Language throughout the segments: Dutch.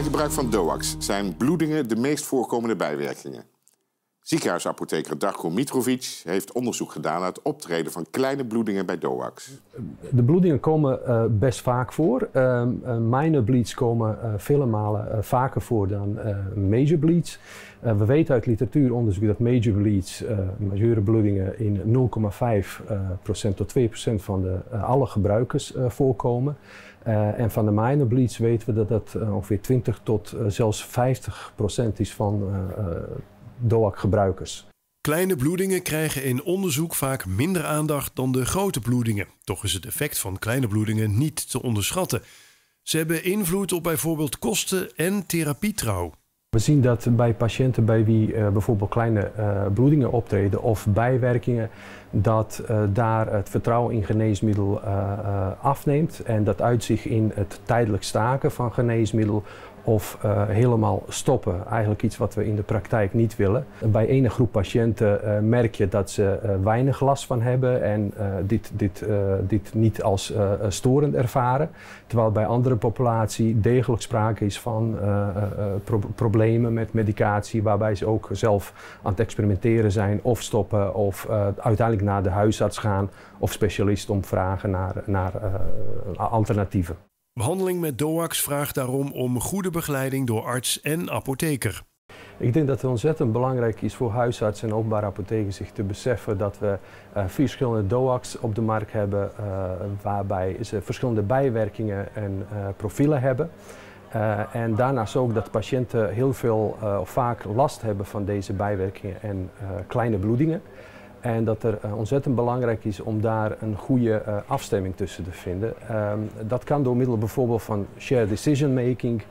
Bij gebruik van DOAX zijn bloedingen de meest voorkomende bijwerkingen. Ziekenhuisapotheker Darko Mitrovic heeft onderzoek gedaan naar het optreden van kleine bloedingen bij DOAX. De bloedingen komen uh, best vaak voor. Uh, minor bleeds komen uh, vele malen vaker voor dan major bleeds. we weten uit literatuuronderzoek dat major bleeds, majeure bloedingen, in 0,5% tot 2% van de, alle gebruikers voorkomen. en van de minor bleeds weten we dat dat ongeveer 20 tot zelfs 50% is van DOAC-gebruikers. Kleine bloedingen krijgen in onderzoek vaak minder aandacht dan de grote bloedingen. Toch is het effect van kleine bloedingen niet te onderschatten. Ze hebben invloed op bijvoorbeeld kosten en therapietrouw. We zien dat bij patiënten bij wie uh, bijvoorbeeld kleine uh, bloedingen optreden of bijwerkingen, dat uh, daar het vertrouwen in geneesmiddel afneemt en dat uitzicht in het tijdelijk staken van geneesmiddel of uh, helemaal stoppen. Eigenlijk iets wat we in de praktijk niet willen. Bij ene groep patiënten uh, merk je dat ze uh, weinig last van hebben en dit, dit, dit niet als storend ervaren. Terwijl bij andere populatie degelijk sprake is van pro problemen met medicatie, waarbij ze ook zelf aan het experimenteren zijn of stoppen of uiteindelijk naar de huisarts gaan of specialist om vragen naar, naar alternatieven. Behandeling met DOAX vraagt daarom om goede begeleiding door arts en apotheker. Ik denk dat het ontzettend belangrijk is voor huisartsen en openbare apotheken zich te beseffen dat we uh, vier verschillende DOAX op de markt hebben, uh, waarbij ze verschillende bijwerkingen en uh, profielen hebben. en daarnaast ook dat patiënten heel veel of vaak last hebben van deze bijwerkingen en kleine bloedingen. En dat er uh, ontzettend belangrijk is om daar een goede uh, afstemming tussen te vinden. Um, dat kan door middel bijvoorbeeld van shared decision making.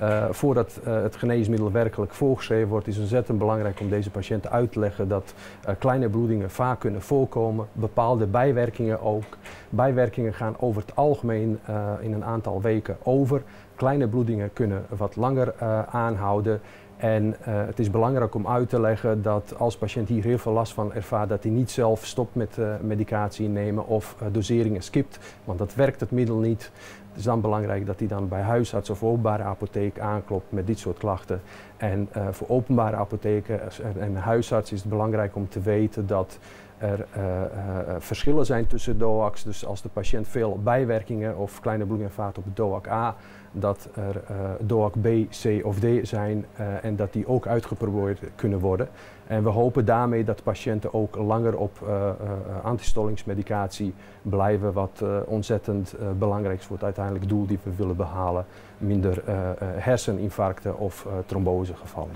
Uh, voordat het geneesmiddel werkelijk voorgeschreven wordt, is ontzettend belangrijk om deze patiënten uit te leggen dat kleine bloedingen vaak kunnen voorkomen, bepaalde bijwerkingen ook. Bijwerkingen gaan over het algemeen in een aantal weken over. Kleine bloedingen kunnen wat langer aanhouden. En uh, het is belangrijk om uit te leggen dat als patiënt hier heel veel last van ervaart, dat hij niet zelf stopt met uh, medicatie nemen of doseringen skipt, want dat werkt het middel niet. Het is dan belangrijk dat hij dan bij huisarts of openbare apotheek aanklopt met dit soort klachten. En voor openbare apotheken en huisarts is het belangrijk om te weten dat er verschillen zijn tussen DOAX. Dus als de patiënt veel bijwerkingen of kleine bloedingen ervaart op DOAC A, dat er uh, DOAC B, C of D zijn uh, en dat die ook uitgeprobeerd kunnen worden. En we hopen daarmee dat patiënten ook langer op uh, antistollingsmedicatie blijven, wat ontzettend belangrijk is voor het uiteindelijk doel die we willen behalen, minder herseninfarcten of trombosegevallen.